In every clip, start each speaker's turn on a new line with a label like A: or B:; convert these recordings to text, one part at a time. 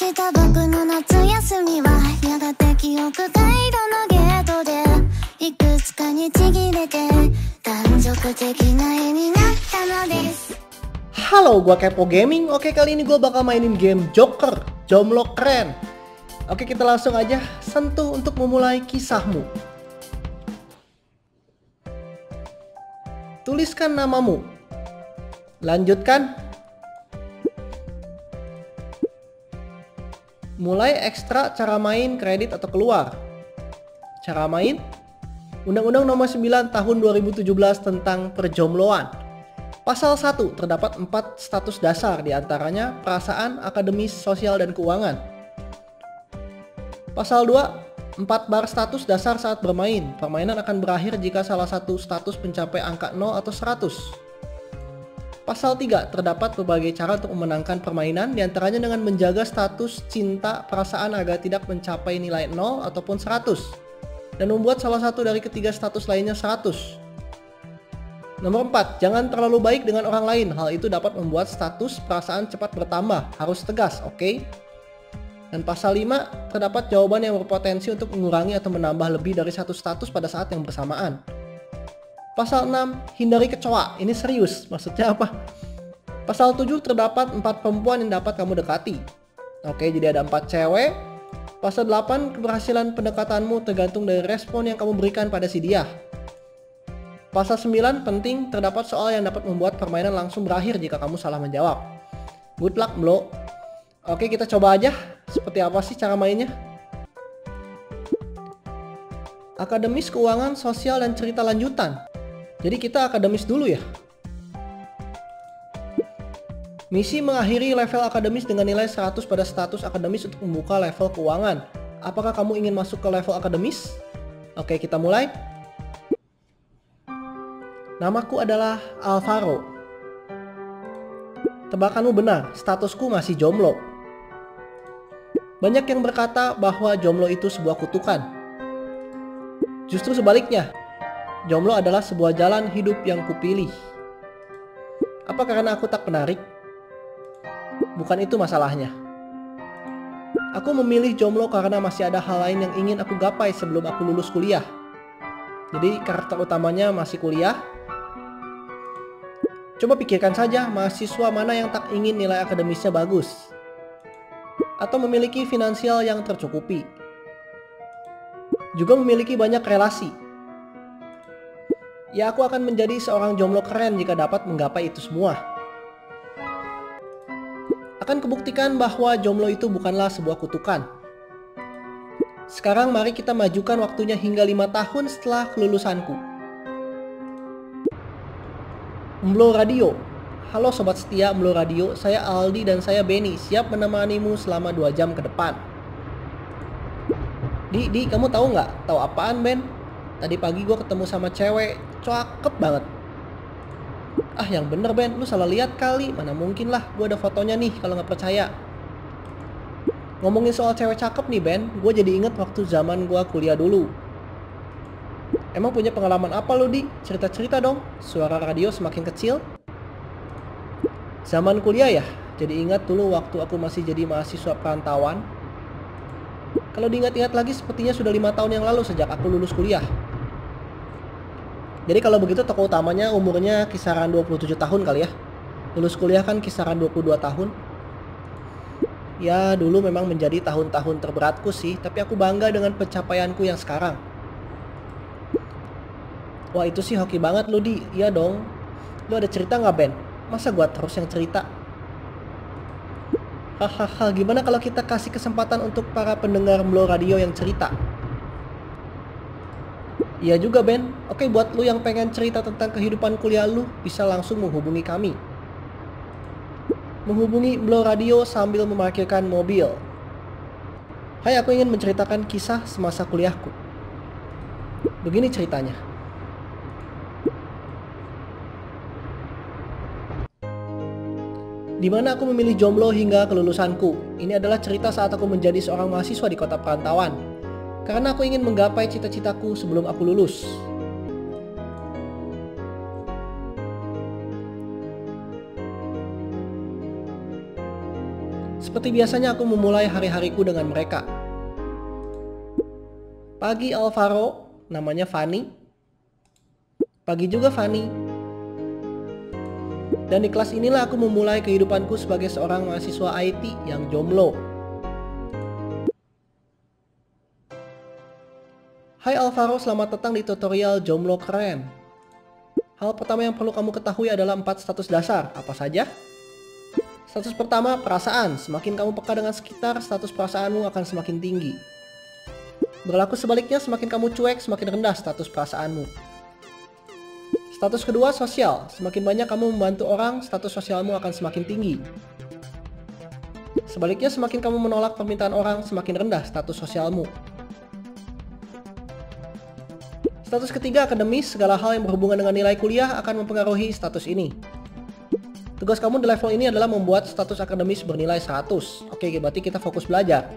A: した僕の夏休みはやがて記憶回路のゲートでいくつかにちぎれて断続的な絵になったのです
B: Halo, gua Kepo Gaming. Oke, kali ini gua bakal mainin game Joker, Jomlo Keren. Oke, kita langsung aja sentuh untuk memulai kisahmu. Tuliskan namamu. Lanjutkan. Mulai ekstra cara main kredit atau keluar. Cara main Undang-Undang Nomor 9 Tahun 2017 tentang perjomloan. Pasal 1 terdapat empat status dasar di antaranya perasaan, akademis, sosial, dan keuangan. Pasal 2 empat bar status dasar saat bermain. Permainan akan berakhir jika salah satu status mencapai angka 0 atau 100. Pasal 3 terdapat berbagai cara untuk memenangkan permainan di antaranya dengan menjaga status cinta perasaan agar tidak mencapai nilai 0 ataupun 100 dan membuat salah satu dari ketiga status lainnya 100. Nomor 4, jangan terlalu baik dengan orang lain. Hal itu dapat membuat status perasaan cepat bertambah. Harus tegas, oke? Okay? Dan pasal 5, terdapat jawaban yang berpotensi untuk mengurangi atau menambah lebih dari satu status pada saat yang bersamaan. Pasal 6, hindari kecoa. Ini serius, maksudnya apa? Pasal 7, terdapat 4 perempuan yang dapat kamu dekati. Oke, jadi ada 4 cewek. Pasal 8, keberhasilan pendekatanmu tergantung dari respon yang kamu berikan pada si dia. Pasal 9 penting terdapat soal yang dapat membuat permainan langsung berakhir jika kamu salah menjawab. Good luck, bro. Oke, kita coba aja seperti apa sih cara mainnya. Akademis, keuangan, sosial, dan cerita lanjutan. Jadi kita akademis dulu ya. Misi mengakhiri level akademis dengan nilai 100 pada status akademis untuk membuka level keuangan. Apakah kamu ingin masuk ke level akademis? Oke, kita mulai. Namaku adalah Alvaro. Tebakanmu benar, statusku masih jomblo. Banyak yang berkata bahwa jomblo itu sebuah kutukan. Justru sebaliknya, jomblo adalah sebuah jalan hidup yang kupilih. Apa karena aku tak menarik? Bukan itu masalahnya. Aku memilih jomblo karena masih ada hal lain yang ingin aku gapai sebelum aku lulus kuliah. Jadi karakter utamanya masih kuliah, Coba pikirkan saja mahasiswa mana yang tak ingin nilai akademisnya bagus atau memiliki finansial yang tercukupi. Juga memiliki banyak relasi. Ya aku akan menjadi seorang jomblo keren jika dapat menggapai itu semua. Akan kebuktikan bahwa jomblo itu bukanlah sebuah kutukan. Sekarang mari kita majukan waktunya hingga lima tahun setelah kelulusanku. Mlo Radio. Halo sobat setia Mlo Radio, saya Aldi dan saya Benny siap menemanimu selama 2 jam ke depan. Di, di, kamu tahu nggak? Tahu apaan Ben? Tadi pagi gue ketemu sama cewek, cakep banget. Ah yang bener Ben, lu salah lihat kali. Mana mungkin lah, gue ada fotonya nih kalau nggak percaya. Ngomongin soal cewek cakep nih Ben, gue jadi inget waktu zaman gue kuliah dulu. Emang punya pengalaman apa lo di? Cerita-cerita dong. Suara radio semakin kecil. Zaman kuliah ya. Jadi ingat dulu waktu aku masih jadi mahasiswa perantauan. Kalau diingat-ingat lagi sepertinya sudah lima tahun yang lalu sejak aku lulus kuliah. Jadi kalau begitu tokoh utamanya umurnya kisaran 27 tahun kali ya. Lulus kuliah kan kisaran 22 tahun. Ya dulu memang menjadi tahun-tahun terberatku sih, tapi aku bangga dengan pencapaianku yang sekarang. Wah itu sih hoki banget lu di Iya dong Lu ada cerita nggak Ben? Masa gua terus yang cerita? Hahaha gimana kalau kita kasih kesempatan untuk para pendengar Mlo Radio yang cerita? Iya juga Ben. Oke buat lu yang pengen cerita tentang kehidupan kuliah lu Bisa langsung menghubungi kami. Menghubungi Mlo Radio sambil memarkirkan mobil. Hai aku ingin menceritakan kisah semasa kuliahku. Begini ceritanya. Di mana aku memilih jomblo hingga kelulusanku. Ini adalah cerita saat aku menjadi seorang mahasiswa di kota perantauan. Karena aku ingin menggapai cita-citaku sebelum aku lulus. Seperti biasanya aku memulai hari-hariku dengan mereka. Pagi Alvaro, namanya Fanny. Pagi juga Fanny. Dan di kelas inilah aku memulai kehidupanku sebagai seorang mahasiswa IT yang jomblo. Hai Alvaro, selamat datang di tutorial Jomblo Keren. Hal pertama yang perlu kamu ketahui adalah empat status dasar. Apa saja? Status pertama, perasaan. Semakin kamu peka dengan sekitar, status perasaanmu akan semakin tinggi. Berlaku sebaliknya, semakin kamu cuek, semakin rendah status perasaanmu. Status kedua, sosial. Semakin banyak kamu membantu orang, status sosialmu akan semakin tinggi. Sebaliknya, semakin kamu menolak permintaan orang, semakin rendah status sosialmu. Status ketiga, akademis. Segala hal yang berhubungan dengan nilai kuliah akan mempengaruhi status ini. Tugas kamu di level ini adalah membuat status akademis bernilai 100. Oke, berarti kita fokus belajar.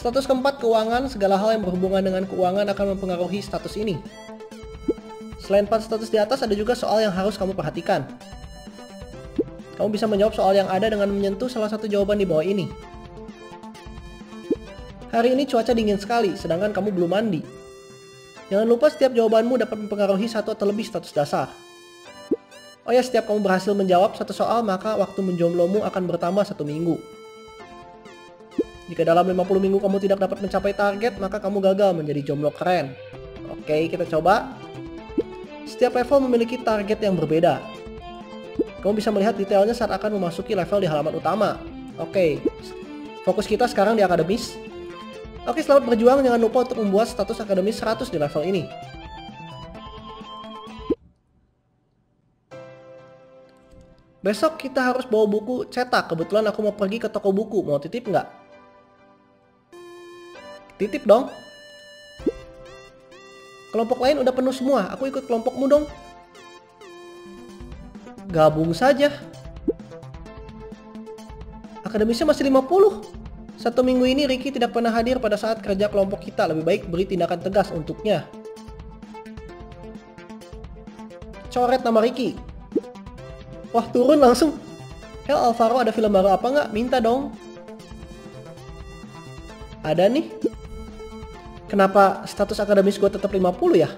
B: Status keempat, keuangan. Segala hal yang berhubungan dengan keuangan akan mempengaruhi status ini. Selain empat status di atas, ada juga soal yang harus kamu perhatikan. Kamu bisa menjawab soal yang ada dengan menyentuh salah satu jawaban di bawah ini. Hari ini cuaca dingin sekali, sedangkan kamu belum mandi. Jangan lupa setiap jawabanmu dapat mempengaruhi satu atau lebih status dasar. Oh ya, setiap kamu berhasil menjawab satu soal, maka waktu menjomblomu akan bertambah satu minggu. Jika dalam 50 minggu kamu tidak dapat mencapai target, maka kamu gagal menjadi jomblo keren. Oke, kita coba. Setiap level memiliki target yang berbeda. Kamu bisa melihat detailnya saat akan memasuki level di halaman utama. Oke, fokus kita sekarang di akademis. Oke, selamat berjuang. Jangan lupa untuk membuat status akademis 100 di level ini. Besok kita harus bawa buku cetak. Kebetulan aku mau pergi ke toko buku. Mau titip nggak? Titip dong. Kelompok lain udah penuh semua. Aku ikut kelompokmu dong. Gabung saja. Akademisnya masih 50. Satu minggu ini Ricky tidak pernah hadir pada saat kerja kelompok kita. Lebih baik beri tindakan tegas untuknya. Coret nama Ricky. Wah turun langsung. Hel Alvaro ada film baru apa nggak? Minta dong. Ada nih. Kenapa status akademis gue tetap 50 ya?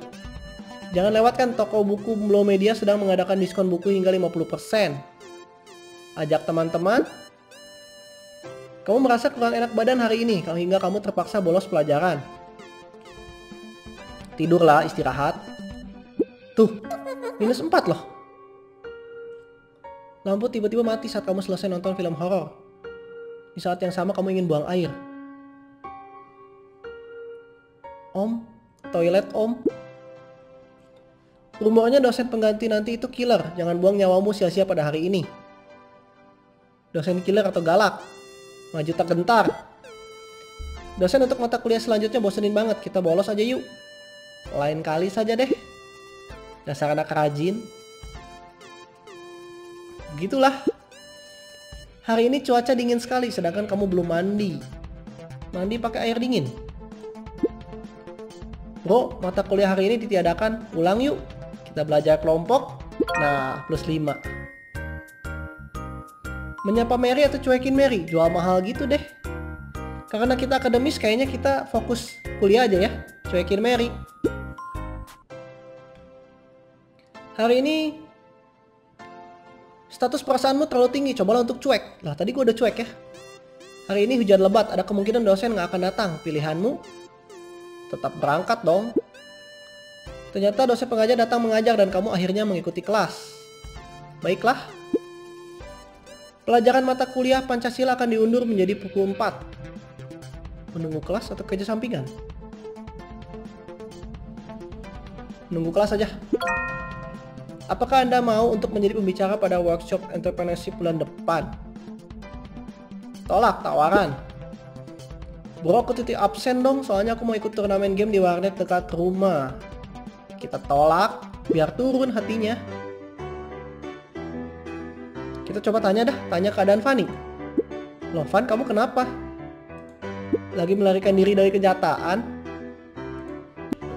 B: Jangan lewatkan toko buku Blow Media sedang mengadakan diskon buku hingga 50%. Ajak teman-teman. Kamu merasa kurang enak badan hari ini hingga kamu terpaksa bolos pelajaran. Tidurlah, istirahat. Tuh, minus 4 loh. Lampu tiba-tiba mati saat kamu selesai nonton film horor. Di saat yang sama kamu ingin buang air. Om, toilet om. Rumornya dosen pengganti nanti itu killer, jangan buang nyawamu sia-sia pada hari ini. Dosen killer atau galak? Maju tak gentar. Dosen untuk mata kuliah selanjutnya bosenin banget, kita bolos aja yuk. Lain kali saja deh. Dasar anak rajin. Begitulah. Hari ini cuaca dingin sekali sedangkan kamu belum mandi. Mandi pakai air dingin. Bro, mata kuliah hari ini ditiadakan. Ulang yuk. Kita belajar kelompok. Nah, plus 5. Menyapa Mary atau cuekin Mary? Jual mahal gitu deh. Karena kita akademis kayaknya kita fokus kuliah aja ya. Cuekin Mary. Hari ini Status perasaanmu terlalu tinggi, cobalah untuk cuek. Lah tadi gue udah cuek ya. Hari ini hujan lebat, ada kemungkinan dosen nggak akan datang. Pilihanmu tetap berangkat dong. Ternyata dosen pengajar datang mengajar dan kamu akhirnya mengikuti kelas. Baiklah. Pelajaran mata kuliah Pancasila akan diundur menjadi pukul 4. Menunggu kelas atau kerja sampingan? Menunggu kelas saja. Apakah Anda mau untuk menjadi pembicara pada workshop entrepreneurship bulan depan? Tolak tawaran. Bro, aku titik absen dong, soalnya aku mau ikut turnamen game di warnet dekat rumah. Kita tolak, biar turun hatinya. Kita coba tanya dah, tanya keadaan Fanny. Loh, Van, kamu kenapa? Lagi melarikan diri dari kenyataan?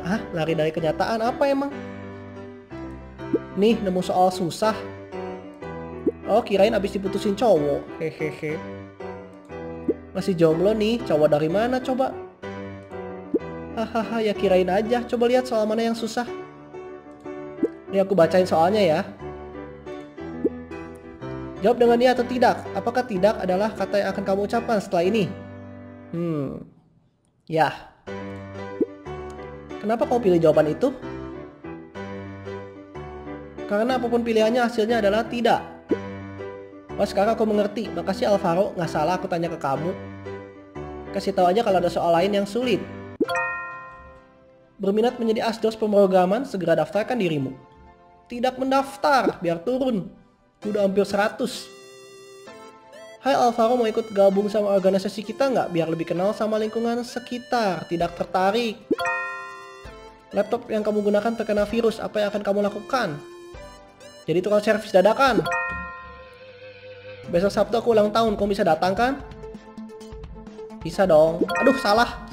B: Hah, lari dari kenyataan apa emang? Nih, nemu soal susah. Oh kirain abis diputusin cowok. Hehehe. Masih jomblo nih, cowok dari mana coba? Hahaha ya kirain aja. Coba lihat soal mana yang susah. Ini aku bacain soalnya ya. Jawab dengan iya atau tidak. Apakah tidak adalah kata yang akan kamu ucapkan setelah ini? Hmm. Ya. Kenapa kamu pilih jawaban itu? Karena apa pun pilihannya hasilnya adalah tidak. Wah sekarang aku mengerti. Makasih Alvaro, nggak salah aku tanya ke kamu. Kasih tahu aja kalau ada soal lain yang sulit. Berminat menjadi asdos pemrograman, segera daftarkan dirimu. Tidak mendaftar, biar turun. Udah hampir 100. Hai Alvaro mau ikut gabung sama organisasi kita nggak? Biar lebih kenal sama lingkungan sekitar. Tidak tertarik. Laptop yang kamu gunakan terkena virus, apa yang akan kamu lakukan? Jadi tukang servis dadakan. Besok Sabtu aku ulang tahun, kamu bisa datang kan? Bisa dong. Aduh, salah.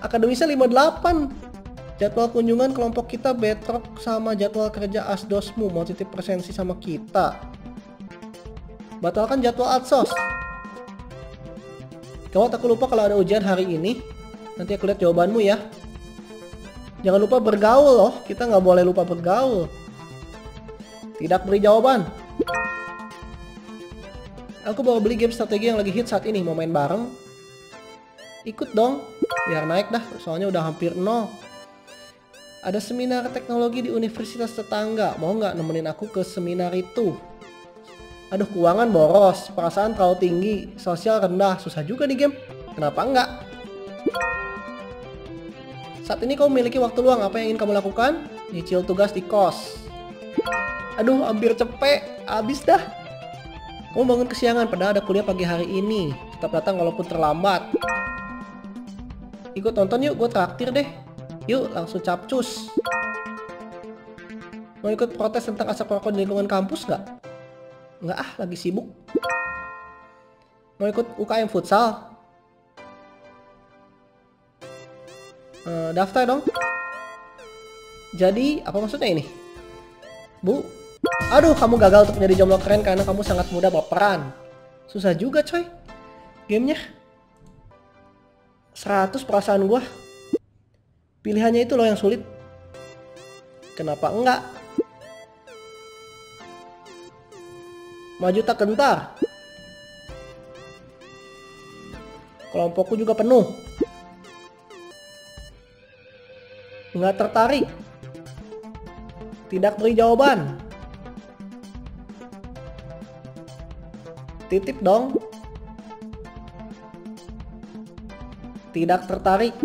B: Akademisnya 58. Jadwal kunjungan kelompok kita betrok sama jadwal kerja asdosmu. Mau titip presensi sama kita. Batalkan jadwal adsos. Gawat aku lupa kalau ada ujian hari ini. Nanti aku lihat jawabanmu ya. Jangan lupa bergaul loh. Kita nggak boleh lupa bergaul. Tidak beri jawaban. Aku baru beli game strategi yang lagi hit saat ini. Mau main bareng? Ikut dong. Biar naik dah. Soalnya udah hampir nol. Ada seminar teknologi di universitas tetangga. Mau nggak nemenin aku ke seminar itu? Aduh, keuangan boros. Perasaan terlalu tinggi. Sosial rendah. Susah juga di game. Kenapa enggak? Saat ini kamu memiliki waktu luang. Apa yang ingin kamu lakukan? Nyicil tugas di kos. Aduh, hampir cepet. Abis dah. Kamu bangun kesiangan, padahal ada kuliah pagi hari ini. Tetap datang walaupun terlambat. Ikut nonton yuk, gue traktir deh. Yuk, langsung capcus. Mau ikut protes tentang asap rokok di lingkungan kampus nggak? Nggak ah, lagi sibuk. Mau ikut UKM futsal? Uh, daftar dong. Jadi, apa maksudnya ini? Bu, Aduh, kamu gagal untuk menjadi jomblo keren karena kamu sangat mudah berperan. Susah juga coy. Gamenya. 100 perasaan gua. Pilihannya itu loh yang sulit. Kenapa enggak? Maju tak gentar. Kelompokku juga penuh. Enggak tertarik. Tidak beri jawaban. Titip dong. Tidak tertarik.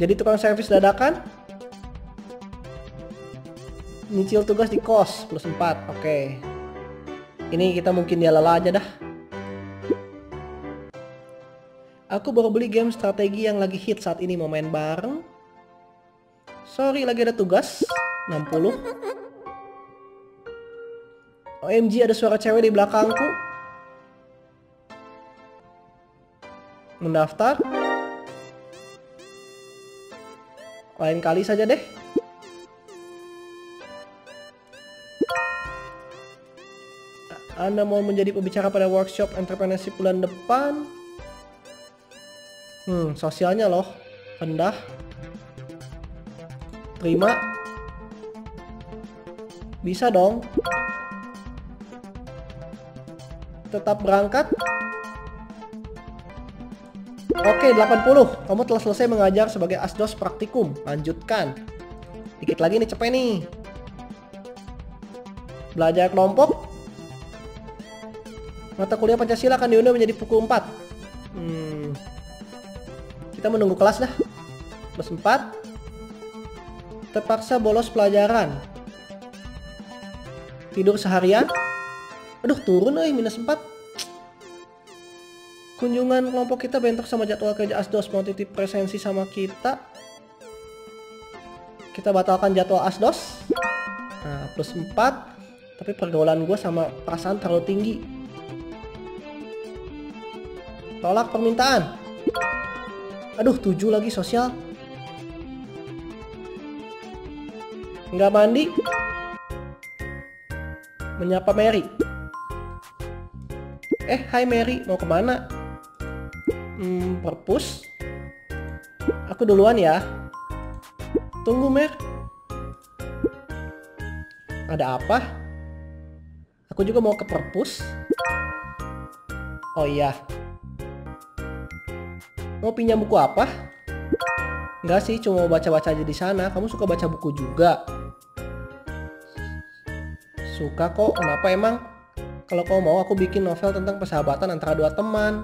B: Jadi tukang servis dadakan. Nyicil tugas di kos plus 4. Oke. Ini kita mungkin dia lelah aja dah. Aku baru beli game strategi yang lagi hit saat ini mau main bareng. Sorry lagi ada tugas. 60. OMG ada suara cewek di belakangku. Mendaftar. Lain kali saja deh. Anda mau menjadi pembicara pada workshop entrepreneurship bulan depan? Hmm, sosialnya loh. Rendah. Terima. Bisa dong tetap berangkat. Oke, 80. Kamu telah selesai mengajar sebagai asdos praktikum. Lanjutkan. Dikit lagi nih cepet nih. Belajar kelompok. Mata kuliah Pancasila akan diundur menjadi pukul 4. Hmm. Kita menunggu kelas dah. Plus 4. Terpaksa bolos pelajaran. Tidur seharian. Aduh turun eh minus 4 Kunjungan kelompok kita bentrok sama jadwal kerja Asdos Mau titip presensi sama kita Kita batalkan jadwal Asdos Nah plus 4 Tapi pergaulan gue sama perasaan terlalu tinggi Tolak permintaan Aduh 7 lagi sosial Nggak mandi. Menyapa Mary. Eh, hai Mary, mau ke mana? Hmm, perpus? Aku duluan ya. Tunggu, Mer. Ada apa? Aku juga mau ke perpus. Oh iya. Mau pinjam buku apa? Enggak sih, cuma mau baca-baca aja di sana. Kamu suka baca buku juga? Suka kok. Kenapa emang? Kalau kau mau, aku bikin novel tentang persahabatan antara dua teman.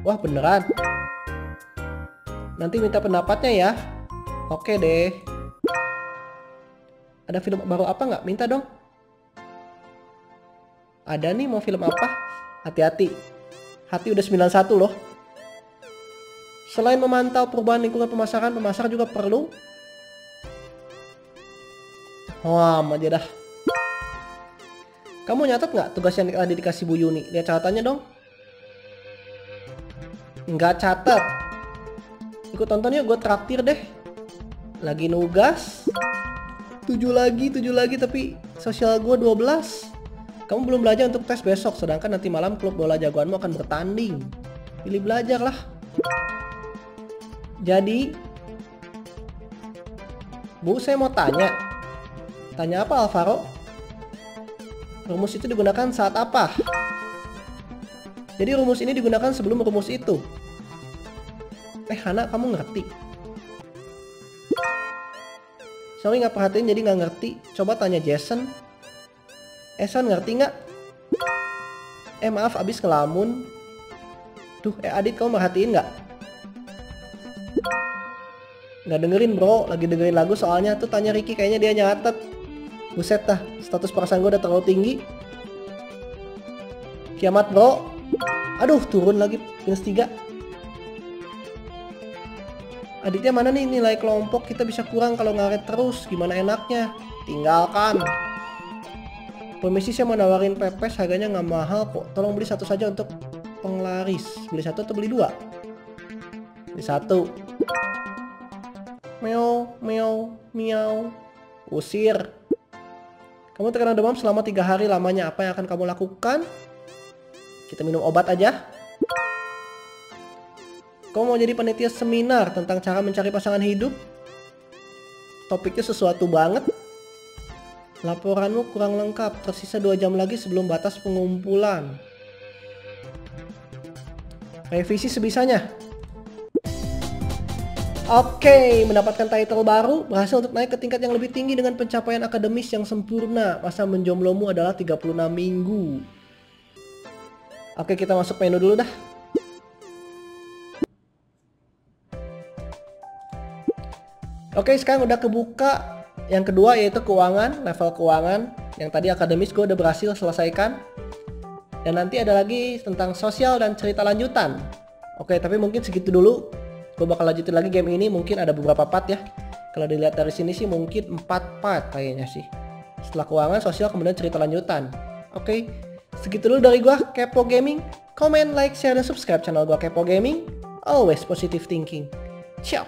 B: Wah, beneran? Nanti minta pendapatnya ya. Oke deh. Ada film baru apa nggak? Minta dong. Ada nih mau film apa? Hati-hati. Hati udah 91 loh. Selain memantau perubahan lingkungan pemasaran, pemasar juga perlu Wah, aja dah. Kamu nyatet nggak tugas yang tadi dikasih Bu Yuni? Lihat catatannya dong. Nggak catat. Ikut tonton yuk, gue traktir deh. Lagi nugas. 7 lagi, 7 lagi, tapi sosial gue 12. Kamu belum belajar untuk tes besok, sedangkan nanti malam klub bola jagoanmu akan bertanding. Pilih belajar lah. Jadi, Bu, saya mau tanya. Tanya apa, Alvaro? Rumus itu digunakan saat apa? Jadi rumus ini digunakan sebelum rumus itu. Eh, Hana, kamu ngerti? Sorry nggak perhatiin jadi nggak ngerti. Coba tanya Jason. Esan ngerti nggak? Eh maaf abis ngelamun. Tuh eh Adit kamu merhatiin nggak? Nggak dengerin bro, lagi dengerin lagu soalnya tuh tanya Ricky kayaknya dia nyatet. Buset dah, status perasaan gue udah terlalu tinggi. Kiamat bro. Aduh turun lagi minus 3. Aditya mana nih nilai kelompok kita bisa kurang kalau ngaret terus gimana enaknya tinggalkan permisi saya mau nawarin pepes harganya nggak mahal kok. Tolong beli satu saja untuk penglaris. Beli satu atau beli dua? Beli satu. Meow meow meow usir. Kamu terkena demam selama tiga hari lamanya. Apa yang akan kamu lakukan? Kita minum obat aja. Kau mau jadi panitia seminar tentang cara mencari pasangan hidup? Topiknya sesuatu banget. Laporanmu kurang lengkap, tersisa dua jam lagi sebelum batas pengumpulan. Revisi sebisanya. Oke, mendapatkan title baru, berhasil untuk naik ke tingkat yang lebih tinggi dengan pencapaian akademis yang sempurna. Masa menjomblomu adalah 36 minggu. Oke, kita masuk menu dulu dah. Oke sekarang udah kebuka yang kedua yaitu keuangan level keuangan. Yang tadi akademis gue udah berhasil selesaikan. Dan nanti ada lagi tentang sosial dan cerita lanjutan. Oke tapi mungkin segitu dulu. Gue bakal lanjutin lagi game ini. Mungkin ada beberapa part ya. Kalau dilihat dari sini sih mungkin 4 part kayaknya sih. Setelah keuangan sosial kemudian cerita lanjutan. Oke segitu dulu dari gue Kepo Gaming. Comment like share dan subscribe channel gue Kepo Gaming. Always positive thinking. Ciao